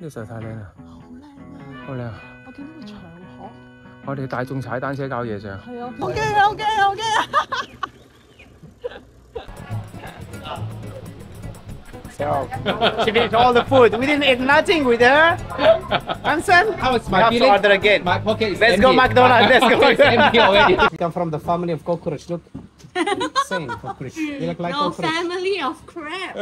呢实在太靓啦，好靓啊！好靓啊！我见到个长河，我哋大众踩单车搞嘢上。系啊，好惊啊！好惊啊！好惊啊！ So she finished all the food. We didn't eat nothing with her. Hansen, How is we my have to feeling? order again. My pocket is Let's empty. go McDonald's. Let's go. It's empty already. Come from the family of cockroach. Look, same cockroach. You look like No cockroach. family of crab。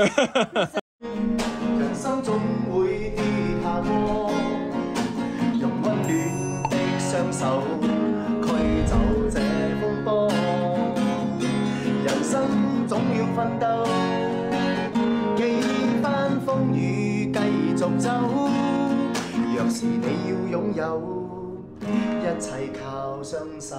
雙手驅走這風波。人生總要奮鬥，幾番風雨繼續走。若是你要擁有，一切靠雙手。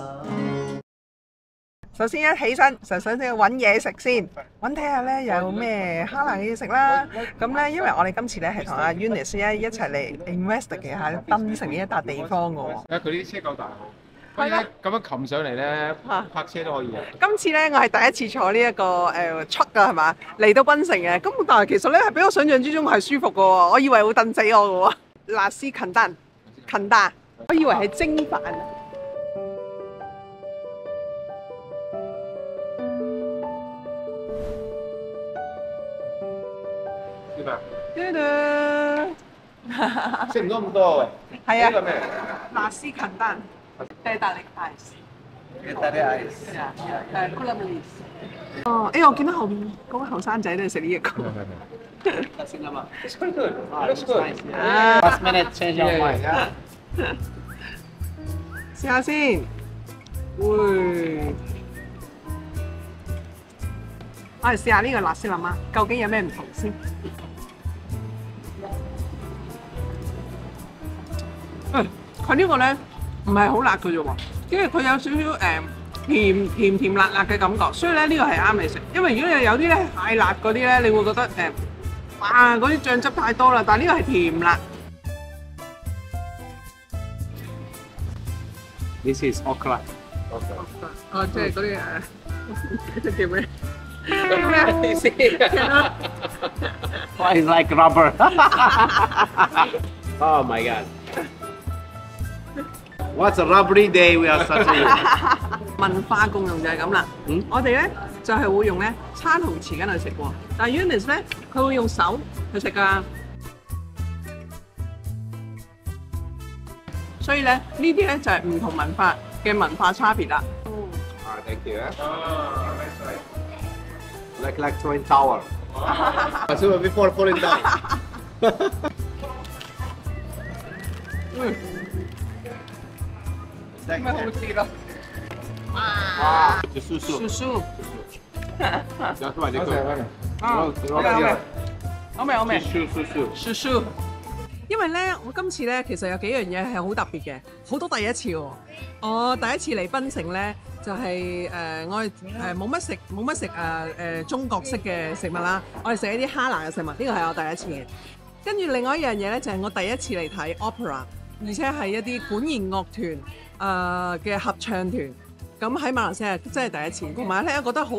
首先一起身就首先去揾嘢食先，揾睇下咧有咩哈蘭嘅嘢食啦。咁咧，因為我哋今次咧係同阿 Eunice 咧一齊嚟 investigate 下檳城呢一笪地方嘅喎。啊！佢啲車夠大，可以咧咁樣擒上嚟咧，嚇泊車都可以啊！今次咧，我係第一次坐呢、一個誒 truck 啊，係嘛？嚟到檳城嘅，咁但係其實咧係比我想象之中係舒服嘅喎，我以為會燉死我嘅喎。辣絲近丹近丹，我以為係蒸飯。食唔到咁多。系啊。呢个咩？纳斯肯丹，意大利。意大利。啊，啊，哦，哎，我见到后边嗰位后生仔都系食呢一个。Last minute change of mind. 试下先，喂，我哋试下呢个辣椒辣妈，究竟有咩唔同先？佢呢個咧唔係好辣嘅啫喎，因為佢有少少誒甜甜甜辣辣嘅感覺，所以咧呢個係啱你食。因為如果你有啲咧太辣嗰啲咧，你會覺得誒哇嗰啲醬汁太多啦，但係呢個係甜辣。This is okra. 哦，即係嗰啲誒 叫咩？Oh, it's like rubber. oh my god. What's a rubbery day we are such a 文化共用就係咁啦。嗯我哋咧就係、會用咧餐同匙羹去食喎，但係 Eunice 咧佢會用手去食噶。所以咧呢啲咧就係、唔同文化嘅文化差別啦。Ah, thank you. eh? Like like Twin Tower. so before falling down. 咩好似咯翻嚟。啊，Oh, 好味好味，好味好味。Shoo, shoo, shoo. 叔叔。因為咧，我今次咧其實有幾樣嘢係好特別嘅，好多第一次喎。我第一次嚟檳城咧，就係、誒、我哋誒冇乜食冇乜食誒誒中國式嘅食物啦，我哋食一啲哈蘭嘅食物，呢個係我第一次嘅。跟住另外一樣嘢咧，就係、我第一次嚟睇 opera，而且係一啲管弦樂團誒嘅、合唱團。咁喺馬來西亞真係第一次，同埋咧覺得好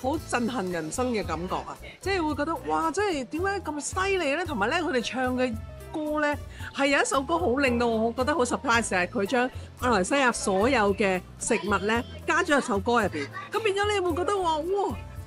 好震撼人生嘅感覺啊！即係會覺得哇，真係點解咁犀利咧？同埋咧佢哋唱嘅歌咧係有一首歌好令到我覺得好 surprise，就係佢將馬來西亞所有嘅食物咧加咗入首歌入邊，咁變咗你會覺得話哇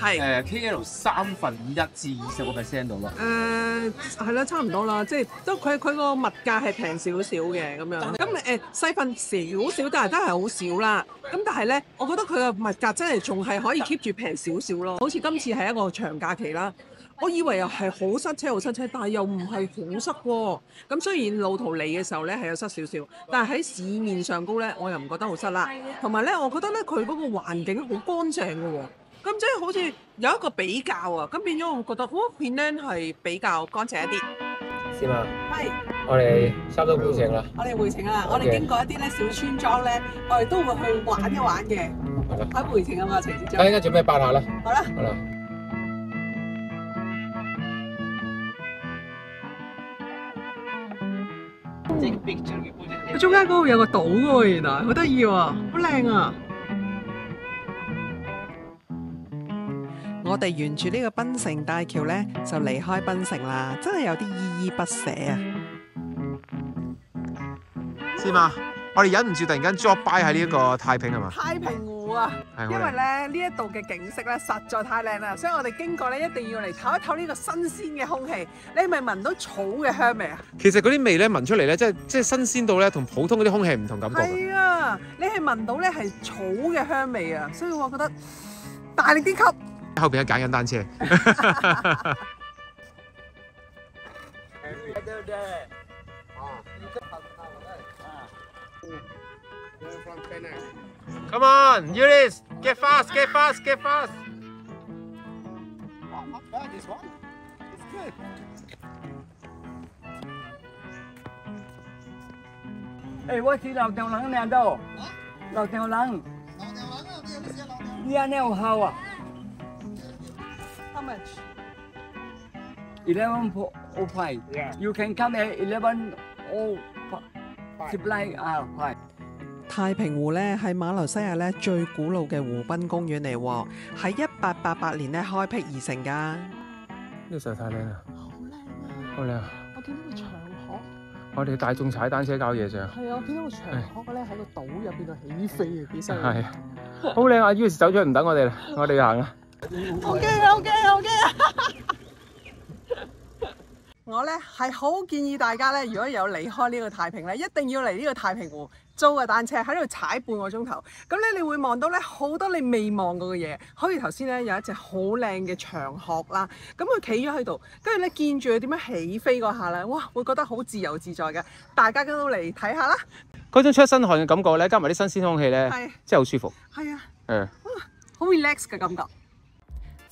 係。誒 KL 三分一至二十個 percent 到咯。誒係啦，差唔多啦，即係都佢佢個物價係平少少嘅咁樣。咁誒細份少少，但係都係好少啦。咁但係咧，我覺得佢個物價真係仲係可以 keep 住平少少咯。好似今次係一個長假期啦，我以為又係好塞車好塞車，但係又唔係好塞喎。咁雖然路途嚟嘅時候咧係有塞少少，但係喺市面上高咧，我又唔覺得好塞啦。同埋咧，我覺得咧佢嗰個環境好乾淨嘅喎。咁即係好似有一個比較啊，咁變咗我覺得，哦，片咧係比較乾淨一啲。先啊，係，我哋差唔多完成啦。我哋回程啦，我哋經過一啲咧小村莊咧，我哋都會去玩一玩嘅。係啦，喺回程啊嘛，程之中。睇下準備八下啦。好啦。好啦。中間嗰度有個島喎，原來好得意喎，好靚啊！我哋沿住呢個檳城大橋呢，就離開檳城啦，真係有啲依依不舍啊！是嘛？我哋忍唔住突然間 drop by 喺呢一個太平係嘛？太平湖啊，因為咧呢一度嘅景色咧實在太靚啦，所以我哋經過咧一定要嚟唞一唞呢個新鮮嘅空氣。你係咪聞到草嘅香味啊？其實嗰啲味咧聞出嚟咧，即係即係新鮮到咧，同普通嗰啲空氣唔同感覺嘅。係啊，你係聞到咧係草嘅香味啊，所以我覺得大力啲吸。后边系拣紧单车。 together there. Come on, Yuris, get fast, get fast, get fast. Oh, not bad, this one. It's good. Ê, quay khi nào đèo lắng nè đâu? Nào đèo lắng. Đi ăn nèo hào à? How much? 11.05. Yeah. You can come at 11.05. Supply, ah, five. 太平湖咧係馬來西亞咧最古老嘅湖濱公園嚟喎，喺一八八八年咧開闢而成㗎。呢個實在太靚啦，好靚啊！好靚啊我見到個長河，我哋大眾踩單車郊野啫，係啊，我見到個長河咧喺個島入邊度起飛啊，幾犀利！係好靚啊！Yuris 走咗唔等我哋啦，我哋行啦。好驚啊！好驚啊！好驚啊！我咧係好建議大家咧，如果有離開呢個太平咧，一定要嚟呢個太平湖租個單車喺度踩半個鐘頭。咁咧，你會望到咧好多你未望過嘅嘢。好似頭先咧有一隻好靚嘅長殼啦，咁佢企咗喺度，跟住咧見住佢點樣起飛嗰下咧，哇！會覺得好自由自在嘅。大家都嚟睇下啦，嗰種出身汗嘅感覺咧，加埋啲新鮮空氣咧，係真係好舒服。係啊，誒，好 relax 嘅感覺。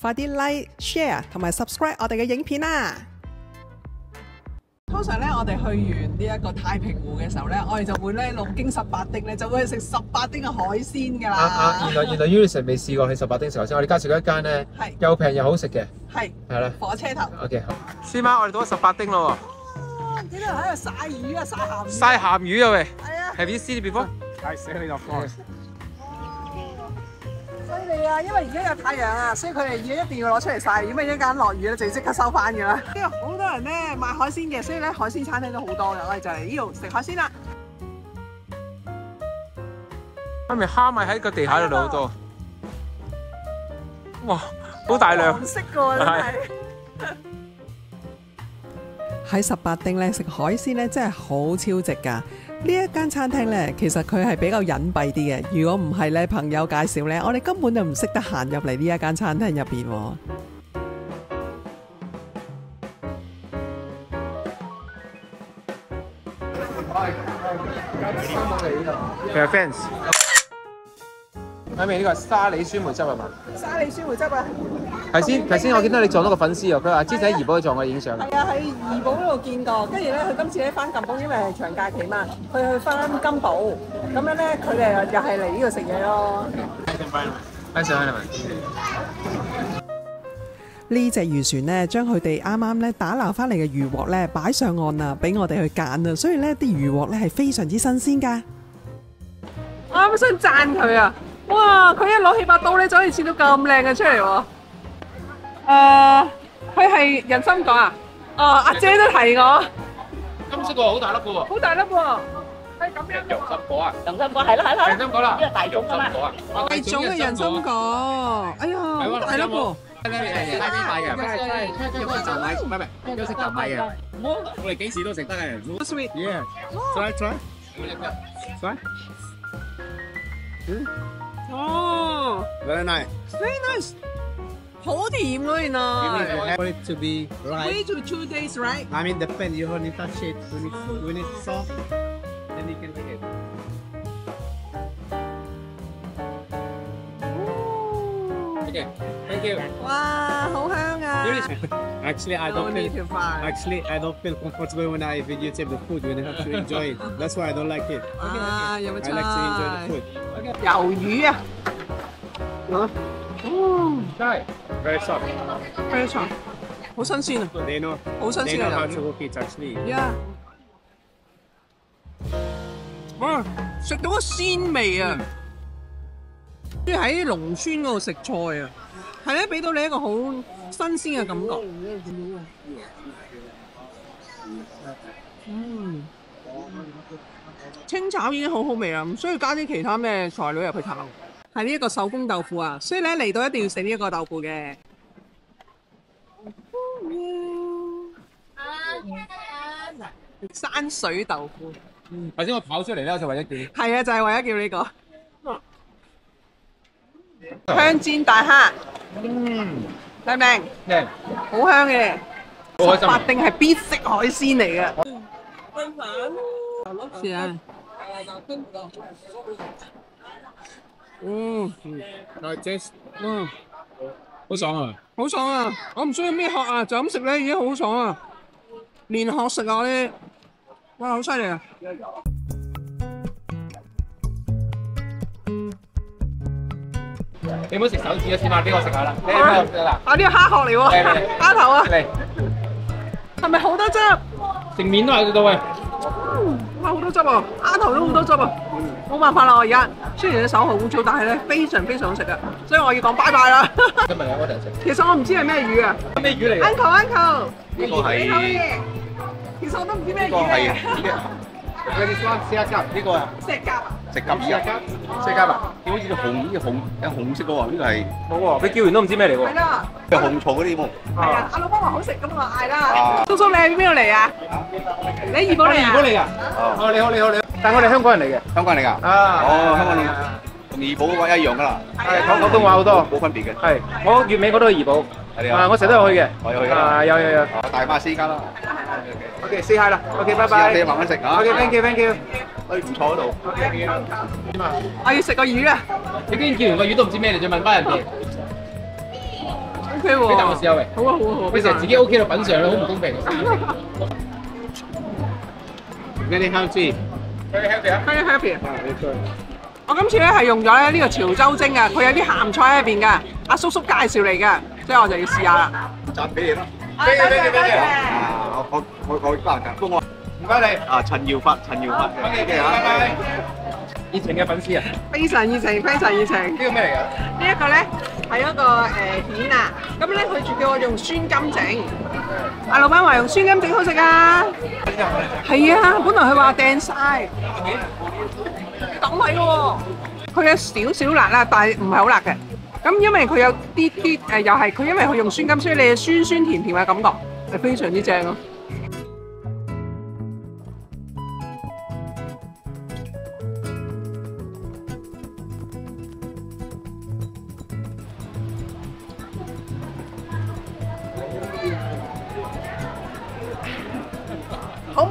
快啲 like、share 同埋 subscribe 我哋嘅影片啦！通常咧，我哋去完呢一個太平湖嘅時候咧，我哋就會咧路經十八丁咧，就會去食十八丁嘅海鮮㗎啦。啊啊！原來 原來 Yuris 未試過去十八丁食海鮮，我哋介紹一間咧係又平又好食嘅，係係啦。火車頭。OK，好。師媽，我哋到咗十八丁咯哇！幾多人喺度曬魚啊，曬鹹喎，魚。曬鹹魚啊喂係啊，！Have you seen it before？I said it, of course. 犀利啊！因為而家有太陽啊，所以佢哋要一定要攞出嚟晒，如果一間落雨咧，就要即刻收翻㗎啦。因為好多人咧賣海鮮嘅，所以咧海鮮餐廳都好多嘅。我哋就嚟呢度食海鮮啦。媽咪蝦米喺個地下度好多，哇，好大量黃。色㗎喎，真係。喺十八丁咧食海鮮咧真係好超值㗎！呢一間餐廳咧，其實佢係比較隱蔽啲嘅。如果唔係咧，朋友介紹咧，我哋根本就唔識得行入嚟呢一間餐廳入邊喎。佢係 fans。媽咪呢個係沙梨酸梅汁係嘛？沙梨酸梅汁啊！頭先頭先我見到你撞到個粉絲啊，佢話之前喺怡寶撞我影相。係啊，喺怡寶嗰度見過，跟住咧佢今次咧翻金寶，因為係長假期嘛，佢去翻金寶，咁樣咧佢哋又係嚟呢度食嘢咯。翻上去係咪？呢只漁船咧，將佢哋啱啱咧打撈翻嚟嘅魚獲咧擺上岸啊，俾我哋去揀啊，所以咧啲魚獲咧係非常之新鮮㗎。我啱啱想讚佢啊！哇，佢一攞起把刀咧，就可以切到咁靚嘅出嚟喎。誒，佢係人參果啊？哦，阿姐都提我，金色喎，好大粒嘅喎。好大粒喎，係咁樣嘅喎。果啊，人參果係啦係啦人，參果啦，呢個大種㗎嘛大種嘅人參果，哎呀，好大粒喎！喺邊買嘅？休息就買，唔係唔係，休息就買嘅。我哋幾時都食得嘅。How sweet！Yeah. Try try. Try. 哦 Very nice.，very nice，好甜喎原 You need 来。 to have it to be right. Wait to two days, right？ I mean, depend. You only touch it when it's when it's soft, then you can take it. Okay. Thank you. 哇，好香啊 Actually, I No don't need feel. to fry。 Actually, I don't feel comfortable when I videotape the food when I have to enjoy it. That's why I don't like it. 啊，有冇 I like to enjoy the food. 鱿鱼啊，真系 Very soft. 非常好新鮮啊.好新鮮啊. Yeah，哇！食到個鮮味啊！即係喺農村嗰度食菜啊，係咧俾到你一個好新鮮嘅感覺。嗯，清炒已經好好味啦，唔需要加啲其他咩材料入去炒。係呢一個手工豆腐啊，所以咧嚟到一定要食呢一個豆腐嘅。山水豆腐。頭先我跑出嚟咧，我就為咗叫係啊，就係為咗叫呢、個香煎大蝦，嗯靚唔靚？靚，好香嘅，好開心八定係必食海鮮嚟嘅。是啊。嗯嗯，好爽啊！好爽啊！我唔需要咩殼啊，就咁食咧已經好爽啊！連殼食啊呢，哇好犀利啊！你唔好食手指啊，先嘛，俾我食下啦。你係咩啦？啊呢個蝦殼嚟嚟喎嚟，蝦頭啊，嚟，係咪好多汁？成面都喺度喂。哇好多汁啊！鴨頭都好多汁啊！冇辦法啦，我而家雖然隻手好污糟，但係咧非常非常好食啊！所以我要講拜拜啦。今日有 order 食。其實我唔知係咩魚啊咩魚嚟㗎？，uncle uncle，呢個係你好嘢。其實我都唔知咩呢個魚嚟係嘅，呢啲 試下夾呢個啊，石甲啊！直金絲啊，試下夾啊。好似紅呢個紅有紅色嘅喎，呢個係冇喎，佢叫完都唔知咩嚟喎。係啦，有紅草嗰啲喎。係啊，阿老闆話好食咁我嗌啦啊。叔叔你喺邊度嚟啊？你喺怡保嚟啊？怡保嚟㗎。哦，你好，你好，你好。但係我哋香港人嚟嘅。香港人嚟㗎。啊哦，香港嚟㗎。同怡保嗰個一樣㗎啦。係講廣東話好多。冇分別嘅。係，我月尾我都去怡保。係啊啊，我成日都有去嘅。我有去啊，有有有。啊，大馬私家啦。OK，say hi 啦。OK，拜試下你拜。慢慢食啊。OK，thank you，thank you。哎，唔坐喺度。點啊？我要食個魚啊你竟然叫完個魚都唔知咩嚟，再問翻人哋，，OK 喎。你等我試下喂。好啊好啊好啊。佢成日自己 O K 度品嚐咧，好唔公平。Very healthy。Very healthy 啊！Very happy 啊！我今次咧係用咗咧呢個潮州蒸啊，佢有啲鹹菜喺入邊㗎，阿叔叔介紹嚟㗎，所以我就要試下啦。賺俾你啦。多謝多謝。啊，我我我我幫人幫我。唔該你。啊，陳耀發，陳耀發嘅。OK，拜拜。熱情嘅粉絲啊！非常熱情，非常熱情。呢個咩嚟㗎？呢一個咧係一個誒蜆啊，咁咧佢仲叫我用酸柑整。阿老闆話用酸柑整好食啊！係啊，本來佢話掟晒，等位喎。佢有少少辣啦，但係唔係好辣嘅。咁因為佢有啲啲誒，又係佢因為佢用酸柑，所以你嘅酸酸甜甜嘅感覺係非常之正咯。好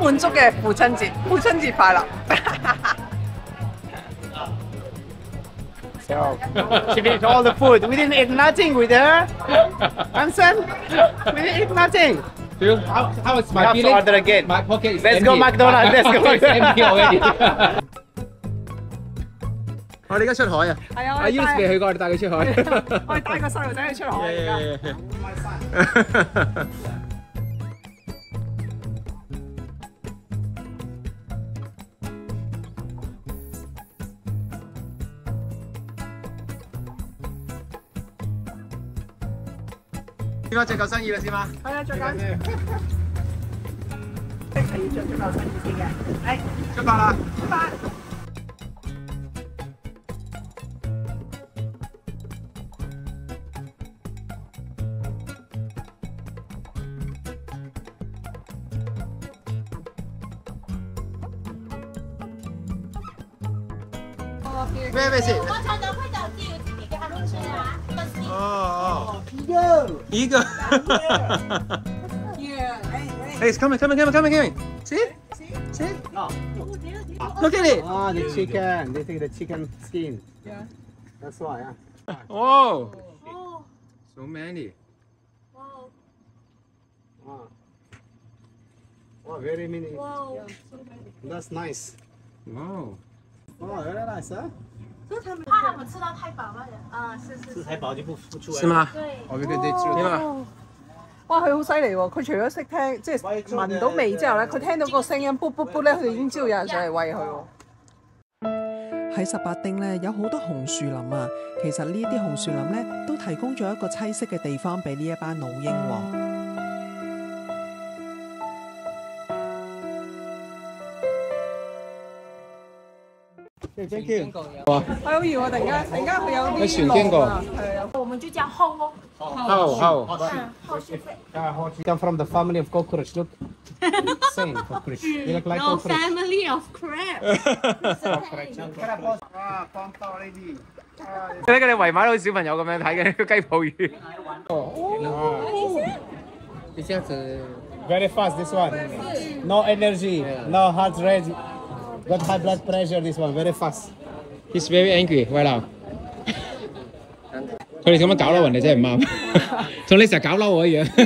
滿足嘅父親節，父親節快樂！So, she finished all the food. We didn't eat nothing with her. We didn't eat nothing. Dude, how, how is my feeling? order again. My pocket is Let's go. McDonald's, let's go It's empty already. 我哋而家出海啊！係啊，阿哋 U 帶未去過，我哋帶佢出海。我哋帶個細路仔去出海而家。點解最夠生意啦，先嘛？係啊，最緊要即係要着出夠生意先嘅。係，出發啦！出發。咩咩事？我唱到佢就知要自己嘅黑公車啊，個司 You go. yeah. Hey, it's coming, coming, coming, coming, coming. See? See? See? No. Look at it. Ah, oh, the chicken. They take the chicken skin. Yeah. That's why. Huh? Oh. Oh. So many. Wow. Wow. Wow, very many. Wow. Yeah, so many. That's nice. Wow. Oh, very nice, huh? 怕我们吃到太饱了。啊，是是吃太饱就不不出嚟。是？嗎？对。我俾佢哋點啊？哇！佢好犀利喎！佢除咗識聽，即係聞到味之後咧，佢聽到個聲音卜卜卜咧，佢哋已經知道有人上嚟餵佢喎。喺十八丁咧有好多紅樹林啊，其實呢啲紅樹林咧都提供咗一個棲息嘅地方俾呢一班老鷹喎。Thank you。系好易喎！突然间，突然间佢有啲喺船经过浪啊系啊，我们就叫后哦，后后嗯，后续费。 Come from the family of cockroach. Look. Same cockroach. You look like No cockroach. family of crab。啊，放到 ready。你睇佢哋围埋好似小朋友咁样睇嘅个鸡泡鱼。 Very fast, this one. No energy, no heart rate. Got high blood pressure, this one. Very fast. He's very angry right now。佢哋咁樣搞嬲人哋真係唔啱，同你成日搞嬲我一樣。要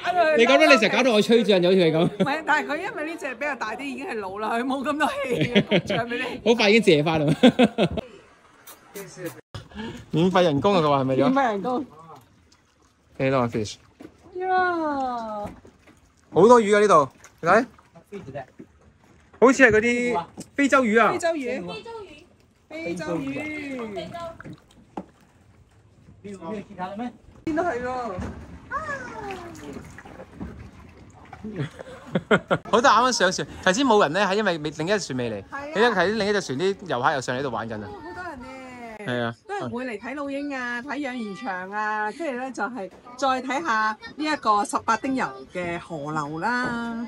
搞到佢你咁樣你成日搞到我吹脹，就好似你咁。唔係，但係佢因為呢只比較大啲，已經係老啦，佢冇咁多氣嘅，唱俾你。好快已經借翻啦。免費人工啊！佢話係咪免咗？費人工。幾多 fish？呀！好多魚啊！呢度，你睇，好似係嗰啲非洲魚啊非！洲魚，非洲魚，非洲魚，你有沒有其他的咩？見到係喎。好多啱啱上船，頭先冇人咧，係因為未另一隻船未嚟。係啊你睇睇另一隻船啲遊客又上嚟呢度玩緊啊！好多人咧。係啊，都係會嚟睇老鷹啊，睇養魚場啊，跟住咧就係再睇下呢一個十八丁油嘅河流啦。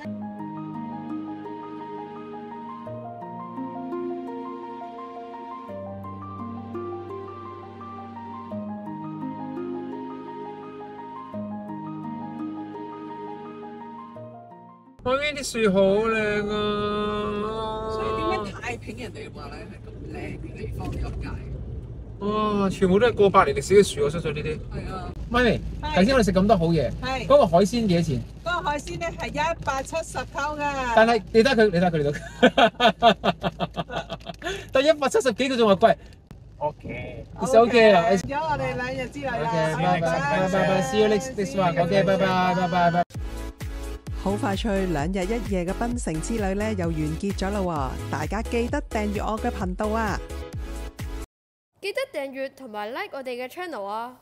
我呢啲樹好靚啊！所以點解太平人哋話咧係咁靚嘅地方咁解？哇！全部都係過百年歷史嘅樹，我相信呢啲。係啊，咪咪，頭先我哋食咁多好嘢，係嗰個海鮮幾多錢？嗰個海鮮咧係一百七十溝㗎。但係你睇佢，你睇佢嚟到，但一百七十幾佢仲話貴。OK，it's OK 啦。咗我哋兩日之內啦。OK，拜拜拜拜拜，see you next next one。OK，拜拜拜拜拜。好快脆，兩日一夜嘅槟城之旅咧又完結咗啦！大家記得訂閱我嘅頻道啊！記得訂閱同埋 like 我哋嘅 channel 啊！